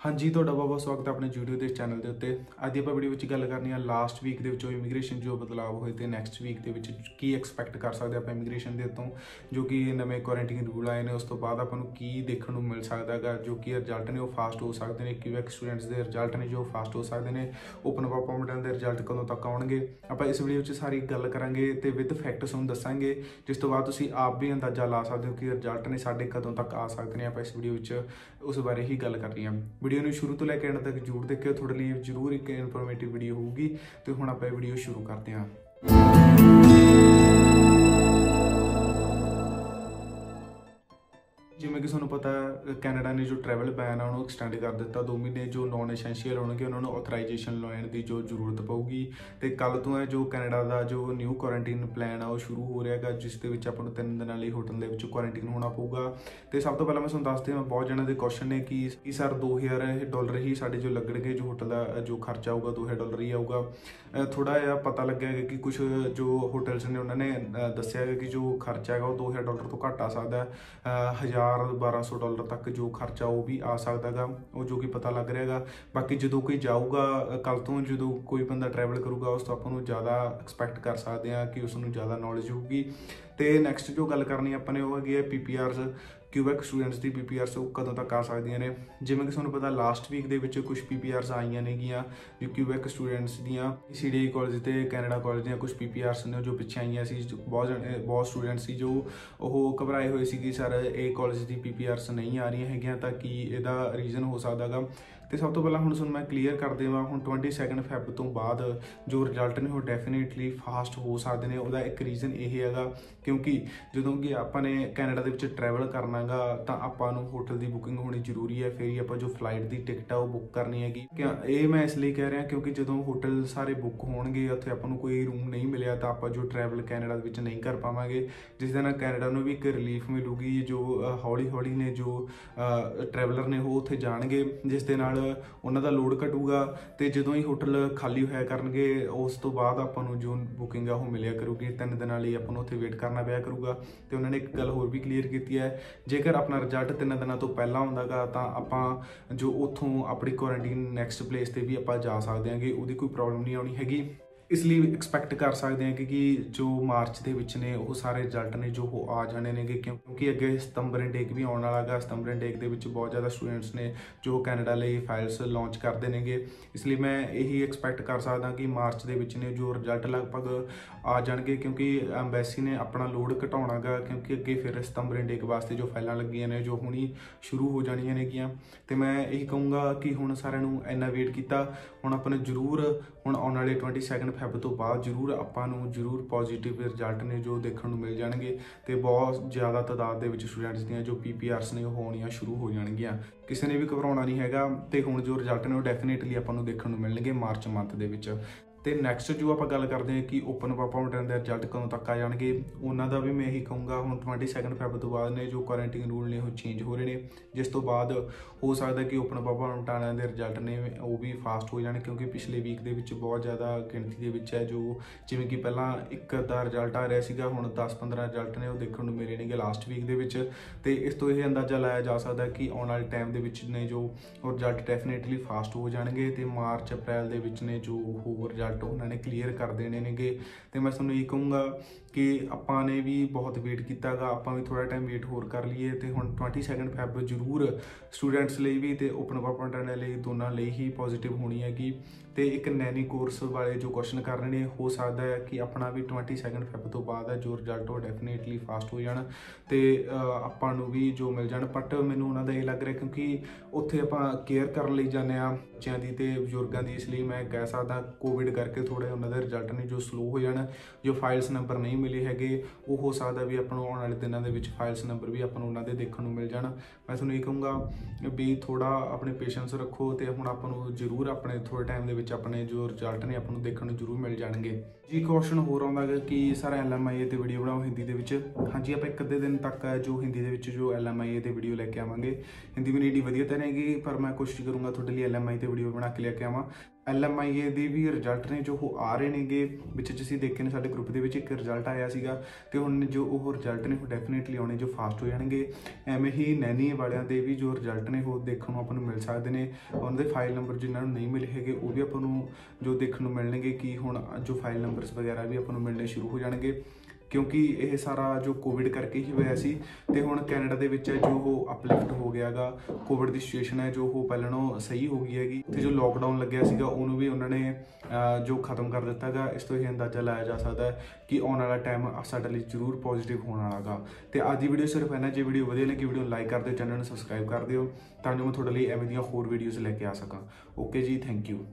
ਹਾਂਜੀ, ਤੁਹਾਡਾ ਬਹੁਤ ਬਹੁਤ ਸਵਾਗਤ ਹੈ ਆਪਣੇ YouTube ਦੇ ਚੈਨਲ ਦੇ ਉੱਤੇ। ਅੱਜ ਦੀ ਆਪਾਂ ਵੀਡੀਓ ਵਿੱਚ ਗੱਲ ਕਰਨੀ ਆ ਲਾਸਟ ਵੀਕ ਦੇ ਵਿੱਚੋਂ ਇਮੀਗ੍ਰੇਸ਼ਨ ਜੋ ਬਦਲਾਅ ਹੋਏ ਤੇ ਨੈਕਸਟ ਵੀਕ ਦੇ ਵਿੱਚ ਕੀ ਐਕਸਪੈਕਟ ਕਰ ਸਕਦੇ ਆਪਾਂ ਇਮੀਗ੍ਰੇਸ਼ਨ ਦੇ ਤੋਂ ਜੋ ਕਿ ਨਵੇਂ ਕੁਆਰੰਟਾਈਨ ਰੂਲ ਆਏ ਨੇ, ਉਸ ਤੋਂ ਬਾਅਦ ਆਪਾਂ ਨੂੰ ਕੀ ਦੇਖਣ ਨੂੰ ਮਿਲ ਸਕਦਾ ਹੈਗਾ, ਜੋ ਕਿ ਰਿਜ਼ਲਟ ਨੇ ਉਹ ਫਾਸਟ ਹੋ ਸਕਦੇ ਨੇ ਕਿਊਐਕ ਸਟੂਡੈਂਟਸ ਦੇ ਰਿਜ਼ਲਟ ਨੇ ਜੋ ਫਾਸਟ ਹੋ ਸਕਦੇ ਨੇ ਓਪਨ ਪਰਫਾਰਮੈਂਸ ਦੇ ਰਿਜ਼ਲਟ ਕਦੋਂ ਤੱਕ ਆਉਣਗੇ। ਆਪਾਂ ਇਸ ਵੀਡੀਓ ਵਿੱਚ ਸਾਰੀ ਗੱਲ ਕਰਾਂਗੇ ਤੇ ਵਿਦ ਫੈਕਟਸ ਨੂੰ ਦੱਸਾਂਗੇ, ਜਿਸ ਤੋਂ ਬਾਅਦ ਤੁਸੀਂ ਆਪ ਵੀ ਅੰਦਾਜ਼ਾ ਲਾ ਸਕਦੇ ਹੋ ਕਿ ਰਿਜ਼ਲਟ ਨੇ ਸਾਡੇ ਕਦੋਂ ਤੱਕ ਆ ਸਕਦੇ ਨੇ, ਆਪਾਂ ਇਸ ਵੀਡੀਓ ਵਿੱਚ ਉਸ ਬਾਰੇ ਹੀ ਗੱਲ ਕਰਨੀ ਰਹੀ ਹਾਂ ਵੀਡੀਓ ਨੂੰ ਸ਼ੁਰੂ ਤੋਂ ਲੈ ਕੇ ਐਂਡ ਤੱਕ ਜਰੂਰ ਦੇਖਿਓ। ਤੁਹਾਡੇ ਲਈ ਜਰੂਰ ਇੱਕ ਇਨਫੋਰਮੇਟਿਵ ਵੀਡੀਓ ਹੋਊਗੀ। ਤੇ ਹੁਣ ਆਪਾਂ ਇਹ ਵੀਡੀਓ ਸ਼ੁਰੂ ਕਰਦੇ ਹਾਂ। ਜਿਵੇਂ ਕਿ ਤੁਹਾਨੂੰ ਪਤਾ ਕੈਨੇਡਾ ਨੇ ਜੋ ਟਰੈਵਲ ਬੈਨ ਆ, ਉਹਨੂੰ ਐਕਸਟੈਂਡ ਕਰ ਦਿੱਤਾ। 2 ਮਹੀਨੇ ਜੋ ਨਾਨ ਐਸੈਂਸ਼ੀਅਲ ਹੋਣਗੇ, ਉਹਨਾਂ ਨੂੰ ਆਥੋਰਾਈਜੇਸ਼ਨ ਲੈਣ ਦੀ ਜੋ ਜ਼ਰੂਰਤ ਪਊਗੀ। ਤੇ ਕੱਲ ਤੋਂ ਹੈ ਜੋ ਕੈਨੇਡਾ ਦਾ ਜੋ ਨਿਊ ਕੁਆਰੰਟਾਈਨ ਪਲਾਨ ਆ, ਉਹ ਸ਼ੁਰੂ ਹੋ ਰਿਹਾ ਹੈਗਾ, ਜਿਸ ਦੇ ਵਿੱਚ ਆਪਾਂ ਨੂੰ 3 ਦਿਨਾਂ ਲਈ ਹੋਟਲ ਦੇ ਵਿੱਚ ਕੁਆਰੰਟਾਈਨ ਹੋਣਾ ਪਊਗਾ। ਤੇ ਸਭ ਤੋਂ ਪਹਿਲਾਂ ਮੈਂ ਤੁਹਾਨੂੰ ਦੱਸ ਦਿਆਂ ਬਹੁਤ ਜਣਾਂ ਦੇ ਕੁਐਸਚਨ ਨੇ ਕਿ ਕਿ ਸਰ 2000 ਡਾਲਰ ਹੀ ਸਾਡੇ ਜੋ ਲੱਗਣਗੇ, ਜੋ ਹੋਟਲ ਦਾ ਜੋ ਖਰਚਾ ਆਊਗਾ 2000 ਡਾਲਰ ਹੀ ਆਊਗਾ। ਥੋੜਾ ਜਿਹਾ ਪਤਾ ਲੱਗਿਆ ਹੈ ਕਿ ਕੁਝ ਜੋ ਹੋਟਲਸ ਨੇ, ਉਹਨਾਂ ਨੇ ਦੱਸਿਆ ਹੈ ਕਿ ਜੋ ਖਰਚਾ ਹੈਗਾ, ਉਹ 2000 ਡਾਲਰ ਤੋਂ ਘੱਟ ਆ ਸਕਦਾ। ਹੈ 1000 1200 ਡਾਲਰ ਤੱਕ ਜੋ ਖਰਚਾ ਉਹ ਵੀ ਆ ਸਕਦਾਗਾ, ਉਹ ਜੋ ਕਿ ਪਤਾ ਲੱਗ ਰਿਹਾ ਹੈਗਾ ਬਾਕੀ ਜਦੋਂ ਕੋਈ ਜਾਊਗਾ, ਕੱਲ ਤੋਂ ਜਦੋਂ ਕੋਈ ਬੰਦਾ ਟਰੈਵਲ ਕਰੂਗਾ, ਉਸ ਤੋਂ ਆਪਾਂ ਨੂੰ ਜ਼ਿਆਦਾ ਐਕਸਪੈਕਟ ਕਰ ਸਕਦੇ ਆ ਕਿ ਉਸ ਨੂੰ ਜ਼ਿਆਦਾ ਨੌਲੇਜ ਹੋਊਗੀ। ਤੇ ਨੈਕਸਟ ਜੋ ਗੱਲ ਕਰਨੀ ਆਪਾਂ ਨੇ ਉਹ ਹੈਗੀ ਹੈ ਪੀਪੀਆਰਸ ਕਿਊਬੈਕ ਸਟੂਡੈਂਟਸ ਦੀ ਪੀਪੀਆਰਸ ਉਹ ਕਦੋਂ ਤੱਕ ਆ ਸਕਦੀਆਂ ਨੇ? ਜਿਵੇਂ ਕਿ ਤੁਹਾਨੂੰ ਪਤਾ ਲਾਸਟ ਵੀਕ ਦੇ ਵਿੱਚ ਕੁਝ ਪੀਪੀਆਰਸ ਆਈਆਂ ਨੇਗੀਆਂ ਜੋ ਕਿਊਬੈਕ ਸਟੂਡੈਂਟਸ ਦੀਆਂ ਸੀਡੀ ਕਾਲਜ ਤੇ ਕੈਨੇਡਾ ਕਾਲਜ ਦੀਆਂ ਕੁਝ ਪੀਪੀਆਰਸ ਨੇ ਜੋ ਪਿੱਛੇ ਆਈਆਂ ਸੀ ਬਹੁਤ ਜਣੇ ਬਹੁਤ ਸਟੂਡੈਂਟਸ ਸੀ, ਜੋ ਉਹ ਘਬਰਾਏ ਹੋਏ ਸੀ ਕਿ ਸਰ ਇਹ ਕਾਲਜ ਦੀ ਪੀਪੀਆਰਸ ਨਹੀਂ ਆ ਰਹੀਆਂ ਹੈਗੀਆਂ ਤਾਂ ਕੀ ਇਹਦਾ ਰੀਜ਼ਨ ਹੋ ਸਕਦਾਗਾ? ਤੇ ਸਭ ਤੋਂ ਪਹਿਲਾਂ ਹੁਣ ਤੁਹਾਨੂੰ ਮੈਂ ਕਲੀਅਰ ਕਰ ਦੇਵਾਂ, ਹੁਣ 22 ਫੈਬ ਤੋਂ ਬਾਅਦ ਜੋ ਰਿਜ਼ਲਟ ਨੇ ਉਹ ਡੈਫੀਨਿਟਲੀ ਫਾਸਟ ਹੋ ਸਕਦੇ ਨੇ, ਉਹਦਾ ਇੱਕ ਰੀਜ਼ਨ ਇਹ ਹੈਗਾ ਕਿਉਂਕਿ ਜਦੋਂ ਕਿ ਆਪਾਂ ਨੇ ਕੈਨੇਡਾ ਦੇ ਵਿੱਚ ਟਰੈਵਲ ਕਰਨਾ ਕਰਨਾਗਾ ਤਾਂ ਆਪਾਂ ਨੂੰ ਹੋਟਲ ਦੀ ਬੁਕਿੰਗ ਹੋਣੀ ਜ਼ਰੂਰੀ ਹੈ। ਫਿਰ ਹੀ ਆਪਾਂ ਜੋ ਫਲਾਈਟ ਦੀ ਟਿਕਟ ਆ ਉਹ ਬੁੱਕ ਕਰਨੀ ਹੈਗੀ। ਇਹ ਮੈਂ ਇਸ ਲਈ ਕਹਿ ਰਿਹਾ ਕਿਉਂਕਿ ਜਦੋਂ ਹੋਟਲ ਸਾਰੇ ਬੁੱਕ ਹੋਣਗੇ, ਉੱਥੇ ਆਪਾਂ ਨੂੰ ਕੋਈ ਰੂਮ ਨਹੀਂ ਮਿਲਿਆ ਤਾਂ ਆਪਾਂ ਜੋ ਟਰੈਵਲ ਕੈਨੇਡਾ ਦੇ ਵਿੱਚ ਨਹੀਂ ਕਰ ਪਾਵਾਂਗੇ। ਜਿਸ ਦੇ ਨਾਲ ਕੈਨੇਡਾ ਨੂੰ ਵੀ ਇੱਕ ਰਿਲੀਫ ਮਿਲੂਗੀ ਜੋ ਹੌਲੀ ਹੌਲੀ ਨੇ ਜੋ ਟਰੈਵਲਰ ਨੇ ਉਹ ਉੱਥੇ ਜਾਣਗੇ, ਜਿਸ ਦੇ ਨਾਲ ਉਹਨਾਂ ਦਾ ਲੋਡ ਘਟੂਗਾ ਤੇ ਜਦੋਂ ਹੀ ਹੋਟਲ ਖਾਲੀ ਹੋਇਆ ਕਰਨਗੇ, ਉਸ ਤੋਂ ਬਾਅਦ ਆਪਾਂ ਨੂੰ ਜੋ ਬੁਕਿੰਗ ਆ ਉਹ ਮਿਲਿਆ ਕਰੂਗੀ। ਤਿੰਨ ਦਿਨਾਂ ਲਈ ਆਪਾਂ ਨੂੰ ਉੱਥੇ ਵੇਟ ਕਰਨਾ ਪਿਆ ਕਰੂਗਾ। ਤੇ ਉਹਨਾਂ ਨੇ ਇੱਕ ਗੱਲ ਹੋਰ ਵੀ ਕਲੀਅਰ ਕੀਤੀ ਹੈ ਜੇਕਰ ਆਪਣਾ ਰਿਜ਼ਲਟ ਤਿੰਨ ਦਿਨਾਂ ਤੋਂ ਪਹਿਲਾਂ ਆਉਂਦਾਗਾ ਤਾਂ ਆਪਾਂ ਜੋ ਉੱਥੋਂ ਆਪਣੀ ਕੁਆਰੰਟਾਈਨ ਨੈਕਸਟ ਪਲੇਸ ਤੇ ਵੀ ਆਪਾਂ ਜਾ ਸਕਦੇ ਹਾਂਗੇ, ਉਹਦੀ ਕੋਈ ਪ੍ਰੋਬਲਮ ਨਹੀਂ ਆਉਣੀ ਹੈਗੀ। ਇਸ ਲਈ ਐਕਸਪੈਕਟ ਕਰ ਸਕਦੇ ਹਾਂ ਕਿ ਕਿ ਜੋ ਮਾਰਚ ਦੇ ਵਿੱਚ ਨੇ, ਉਹ ਸਾਰੇ ਰਿਜ਼ਲਟ ਨੇ ਜੋ ਉਹ ਆ ਜਾਣੇ ਨੇਗੇ। ਕਿਉਂਕਿ ਅੱਗੇ ਸਤੰਬਰ ਇਨਟੇਕ ਵੀ ਆਉਣ ਵਾਲਾ ਹੈਗਾ ਸਤੰਬਰ ਇਨਟੇਕ ਦੇ ਵਿੱਚ ਬਹੁਤ ਜ਼ਿਆਦਾ ਸਟੂਡੈਂਟਸ ਨੇ ਜੋ ਕੈਨੇਡਾ ਲਈ ਫਾਈਲਸ ਲਾਂਚ ਕਰਦੇ ਨੇਗੇ। ਇਸ ਲਈ ਮੈਂ ਇਹੀ ਐਕਸਪੈਕਟ ਕਰ ਸਕਦਾ ਕਿ ਮਾਰਚ ਦੇ ਵਿੱਚ ਨੇ ਜੋ ਰਿਜ਼ਲਟ ਲਗਭਗ ਆ ਜਾਣਗੇ। ਕਿਉਂਕਿ ਐਮਬੈਸੀ ਨੇ ਆਪਣਾ ਲੋਡ ਘਟਾਉਣਾਗਾ ਕਿਉਂਕਿ ਅੱਗੇ ਫਿਰ ਸਤੰਬਰ ਇਨਟੇਕ ਵਾਸਤੇ ਜੋ ਫਾਈਲਾਂ ਲੱਗੀਆਂ ਨੇ, ਜੋ ਹੁਣੀ ਸ਼ੁਰੂ ਹੋ ਜਾਣੀਆਂ ਨੇਗੀਆਂ। ਤੇ ਮੈਂ ਇਹੀ ਕਹੂੰਗਾ ਕਿ ਹੁਣ ਸਾਰਿਆਂ ਨੂੰ ਇੰਨਾ ਵੇਟ ਕੀਤਾ। ਹੁਣ ਆਪਾਂ ਨੇ ਜ਼ਰੂਰ ਹੁਣ ਆਉਣ ਵਾਲੇ 22 ਫੈਬ ਤੋਂ ਬਾਅਦ ਜ਼ਰੂਰ ਆਪਾਂ ਨੂੰ ਜ਼ਰੂਰ ਪੋਜ਼ਿਟਿਵ ਰਿਜ਼ਲਟ ਨੇ ਜੋ ਦੇਖਣ ਨੂੰ ਮਿਲ ਜਾਣਗੇ ਤੇ ਬਹੁਤ ਜ਼ਿਆਦਾ ਤਾਦਾਦ ਦੇ ਵਿੱਚ ਸਟੂਡੈਂਟਸ ਦੀਆਂ ਜੋ ਪੀਪੀਆਰਸ ਨੇ ਉਹ ਹੋਣੀਆਂ ਸ਼ੁਰੂ ਹੋ ਜਾਣਗੀਆਂ। ਕਿਸੇ ਨੇ ਵੀ ਘਬਰਾਉਣਾ ਨਹੀਂ ਹੈਗਾ ਤੇ ਹੁਣ ਜੋ ਰਿਜ਼ਲਟ ਨੇ ਉਹ ਡੈਫੀਨੇਟਲੀ ਆਪਾਂ ਨੂੰ ਦੇਖਣ ਨੂੰ ਮਿਲਣਗੇ ਮਾਰਚ ਮੰਥ ਦੇ ਵਿੱਚ। ਤੇ ਨੈਕਸਟ ਜੋ ਆਪਾਂ ਗੱਲ ਕਰਦੇ ਹਾਂ ਕਿ ਓਪਨ ਪਾਪਾ ਪਾਪਾਉਂਟਨ ਦੇ ਰਿਜ਼ਲਟ ਕਦੋਂ ਤੱਕ ਆ ਜਾਣਗੇ, ਉਹਨਾਂ ਦਾ ਵੀ ਮੈਂ ਇਹੀ ਕਹੂੰਗਾ, ਹੁਣ 22 ਫੈਬ ਤੋਂ ਬਾਅਦ ਨੇ ਜੋ ਕੁਆਰੰਟਾਈਨ ਰੂਲ ਨੇ ਉਹ ਚੇਂਜ ਹੋ ਰਹੇ ਨੇ, ਜਿਸ ਤੋਂ ਬਾਅਦ ਹੋ ਸਕਦਾ ਕਿ ਓਪਨ ਪਾਪਾ ਪਾਪਾਉਂਟਨ ਦੇ ਰਿਜ਼ਲਟ ਨੇ ਉਹ ਵੀ ਫਾਸਟ ਹੋ ਜਾਣ, ਕਿਉਂਕਿ ਪਿਛਲੇ ਵੀਕ ਦੇ ਵਿੱਚ ਬਹੁਤ ਜ਼ਿਆਦਾ ਗਿਣਤੀ ਦੇ ਵਿੱਚ ਹੈ ਜੋ ਜਿਵੇਂ ਕਿ ਪਹਿਲਾਂ ਇੱਕ ਦਾ ਰਿਜ਼ਲਟ ਆ ਰਿਹਾ ਸੀਗਾ, ਹੁਣ 10-15 ਰਿਜ਼ਲਟ ਨੇ ਉਹ ਦੇਖਣ ਨੂੰ ਮਿਲੇ ਨੇਗੇ ਲਾਸਟ ਵੀਕ ਦੇ ਵਿੱਚ, ਤੇ ਇਸ ਤੋਂ ਇਹ ਅੰਦਾਜ਼ਾ ਲਾਇਆ ਜਾ ਸਕਦਾ ਕਿ ਆਉਣ ਵਾਲੇ ਟਾਈਮ ਦੇ ਵਿੱਚ ਨੇ ਜੋ ਰਿਜ਼ਲਟ ਡੈਫੀਨੇਟਲੀ ਫਾਸਟ ਹੋ ਜਾਣਗੇ, ਤੇ ਮਾਰਚ, ਅਪ੍ਰੈਲ ਦੇ ਵਿੱਚ ਨੇ ਜੋ ਹੋਰ ਰਿਜ਼ਲਟ ਉਹਨਾਂ ਨੇ ਕਲੀਅਰ ਕਰ ਦੇਣੇ ਨੇਗੇ। ਤੇ ਮੈਂ ਤੁਹਾਨੂੰ ਇਹ ਕਹੂੰਗਾ ਕਿ ਆਪਾਂ ਨੇ ਵੀ ਬਹੁਤ ਵੇਟ ਕੀਤਾਗਾ, ਆਪਾਂ ਵੀ ਥੋੜਾ ਟਾਈਮ ਵੇਟ ਹੋਰ ਕਰ ਲਈਏ ਤੇ ਹੁਣ 22 ਫੈਬ ਜ਼ਰੂਰ ਸਟੂਡੈਂਟਸ ਲਈ ਵੀ ਤੇ ਓਪਨ ਪਾਪਾਂਟਾਂ ਲਈ ਦੋਨਾਂ ਲਈ ਹੀ ਪੋਜ਼ਿਟਿਵ ਹੋਣੀ ਹੈਗੀ। ਤੇ ਇੱਕ ਨੈਨੀ ਕੋਰਸ ਵਾਲੇ ਜੋ ਕੁਐਸਚਨ ਕਰ ਰਹੇ ਨੇ, ਹੋ ਸਕਦਾ ਹੈ ਕਿ ਆਪਣਾ ਵੀ 22 ਫੈਬ ਤੋਂ ਬਾਅਦ ਹੈ ਜੋ ਰਿਜ਼ਲਟ ਉਹ ਡੈਫੀਨੇਟਲੀ ਫਾਸਟ ਹੋ ਜਾਣ। ਤੇ ਆਪਾਂ ਨੂੰ ਵੀ ਜੋ ਮਿਲ ਜਾਣ ਬਟ ਮੈਨੂੰ ਉਹਨਾਂ ਦਾ ਇਹ ਲੱਗ ਰਿਹਾ ਕਿਉਂਕਿ ਉੱਥੇ ਆਪਾਂ ਕੇਅਰ ਕਰਨ ਲਈ ਜਾਂਦੇ ਆ ਬੱਚਿਆਂ ਦੀ ਤੇ ਬਜ਼ੁਰਗਾਂ ਦੀ, ਇਸ ਲਈ ਮੈਂ ਕਹਿ ਸਕਦਾ ਕੋਵਿਡ ਕਰਕੇ ਥੋੜੇ ਉਹਨਾਂ ਦੇ ਰਿਜ਼ਲਟ ਨੇ ਜੋ ਸਲੋ ਹੋ ਜਾਣ, ਜੋ ਫਾਈਲਸ ਨੰਬਰ ਨਹੀਂ ਮਿਲੇ ਹੈਗੇ, ਉਹ ਹੋ ਸਕਦਾ ਵੀ ਆਪਾਂ ਨੂੰ ਆਉਣ ਵਾਲੇ ਦਿਨਾਂ ਦੇ ਵਿੱਚ ਫਾਈਲਸ ਨੰਬਰ ਵੀ ਆਪਾਂ ਨੂੰ ਉਹਨਾਂ ਦੇ ਦੇਖਣ ਨੂੰ ਮਿਲ ਜਾਣ। ਮੈਂ ਤੁਹਾਨੂੰ ਇਹ ਕਹੂੰਗਾ ਵੀ ਥੋੜਾ ਆਪਣੇ ਪੇਸ਼ੈਂਸ ਰੱਖੋ ਤੇ ਹੁਣ ਆਪਾਂ ਨੂੰ ਜ਼ਰੂਰ ਆਪਣੇ ਥੋੜੇ ਟਾਈਮ ਦੇ ਵਿੱਚ ਆਪਣੇ ਜੋ ਰਿਜ਼ਲਟ ਨੇ ਆਪਾਂ ਨੂੰ ਦੇਖਣ ਨੂੰ ਜ਼ਰੂਰ ਮਿਲ ਜਾਣਗੇ। ਜੀ ਕੁਐਸਚਨ ਹੋਰ ਆਉਂਦਾ ਹੈ ਕਿ ਸਰ ਐਲਐਮਆਈਏ ਤੇ ਵੀਡੀਓ ਬਣਾਓ ਹਿੰਦੀ ਦੇ ਵਿੱਚ। ਹਾਂਜੀ, ਆਪਾਂ ਇੱਕ ਅੱਧੇ ਦਿਨ ਤੱਕ ਜੋ ਹਿੰਦੀ ਦੇ ਵਿੱਚ ਜੋ ਐਲਐਮਆਈਏ ਤੇ ਵੀਡੀਓ ਲੈ ਕੇ ਆਵਾਂਗੇ। ਹਿੰਦੀ ਮੇਰੀ ਏਡੀ ਵਧੀਆ ਤਾਂ ਰਹੇਗੀ ਪਰ ਮੈਂ ਕੋਸ਼ਿਸ਼ ਕਰੂੰਗਾ ਤੁਹਾਡੇ ਲਈ ਐਲਐਮਆਈ ਤੇ ਵੀਡੀਓ ਬਣਾ ਕੇ ਲੈ ਕੇ ਆਵਾਂ। ਐਲਐਮਆਈਏ ਦੇ ਵੀ ਰਿਜ਼ਲਟ ਨੇ ਜੋ ਉਹ ਆ ਰਹੇ ਨੇਗੇ, ਵਿੱਚ ਤੁਸੀਂ ਦੇਖੇ ਨੇ ਸਾਡੇ ਗਰੁੱਪ ਦੇ ਵਿੱਚ ਇੱਕ ਰਿਜ਼ਲਟ ਆਇਆ ਸੀਗਾ ਤੇ ਹੁਣ ਜੋ ਉਹ ਰਿਜ਼ਲਟ ਨੇ ਉਹ ਡੈਫੀਨਿਟਲੀ ਆਉਣੇ ਜੋ ਫਾਸਟ ਹੋ ਜਾਣਗੇ। ਐਵੇਂ ਹੀ ਨੈਣੀ ਵਾਲਿਆਂ ਦੇ ਵੀ ਜੋ ਰਿਜ਼ਲਟ ਨੇ ਉਹ ਦੇਖਣ ਨੂੰ ਆਪਾਂ ਨੂੰ ਮਿਲ ਸਕਦੇ ਨੇ। ਉਹਨਾਂ ਦੇ ਫਾਈਲ ਨੰਬਰ ਜਿਨ੍ਹਾਂ ਨੂੰ ਨਹੀਂ ਮਿਲੇ ਹੈਗੇ, ਉਹ ਵੀ ਆਪਾਂ ਨੂੰ ਜੋ ਦੇਖਣ ਨੂੰ ਮਿਲਣਗੇ ਕਿ ਹੁਣ ਜੋ ਫਾਈਲ ਨੰਬਰਸ ਵਗੈਰਾ ਵੀ ਆਪਾਂ ਨੂੰ ਮਿਲਣੇ ਸ਼ੁਰੂ ਹੋ ਜਾਣਗੇ। ਕਿਉਂਕਿ ਇਹ ਸਾਰਾ ਜੋ ਕੋਵਿਡ ਕਰਕੇ ਹੀ ਹੋਇਆ ਸੀ ਤੇ ਹੁਣ ਕੈਨੇਡਾ ਦੇ ਵਿੱਚ ਜੋ ਉਹ ਅਪਲਿਫਟ ਹੋ ਗਿਆਗਾ ਕੋਵਿਡ ਦੀ ਸਿਚੁਏਸ਼ਨ ਹੈ, ਜੋ ਉਹ ਪਹਿਲਾਂ ਨਾਲੋਂ ਸਹੀ ਹੋ ਗਈ ਹੈਗੀ ਤੇ ਜੋ ਲੋਕਡਾਊਨ ਲੱਗਿਆ ਸੀਗਾ, ਉਹਨੂੰ ਵੀ ਉਹਨਾਂ ਨੇ ਜੋ ਖਤਮ ਕਰ ਦਿੱਤਾਗਾ ਇਸ ਤੋਂ ਇਹ ਅੰਦਾਜ਼ਾ ਲਾਇਆ ਜਾ ਸਕਦਾ ਹੈ ਕਿ ਆਉਣ ਵਾਲਾ ਟਾਈਮ ਸਾਡੇ ਲਈ ਜ਼ਰੂਰ ਪੋਜ਼ਿਟਿਵ ਹੋਣ ਵਾਲਾਗਾ ਤੇ ਅੱਜ ਦੀ ਵੀਡੀਓ ਸਿਰਫ ਇਹਨਾਂ ਜੇ ਵੀਡੀਓ ਵਧੀਆ ਲੱਗੀ ਵੀਡੀਓ ਨੂੰ ਲਾਈਕ ਕਰ ਦਿਓ ਚੈਨਲ ਨੂੰ ਸਬਸਕ੍ਰਾਈਬ ਕਰ ਦਿਓ ਤਾਂ ਜੋ ਮੈਂ ਤੁਹਾਡੇ ਲਈ ਐਵੇਂ ਦੀਆਂ ਹੋਰ ਵੀਡੀਓਜ਼ ਲੈ ਕੇ ਆ ਸਕਾਂ। ਓਕੇ ਜੀ ਥੈਂਕ ਯੂ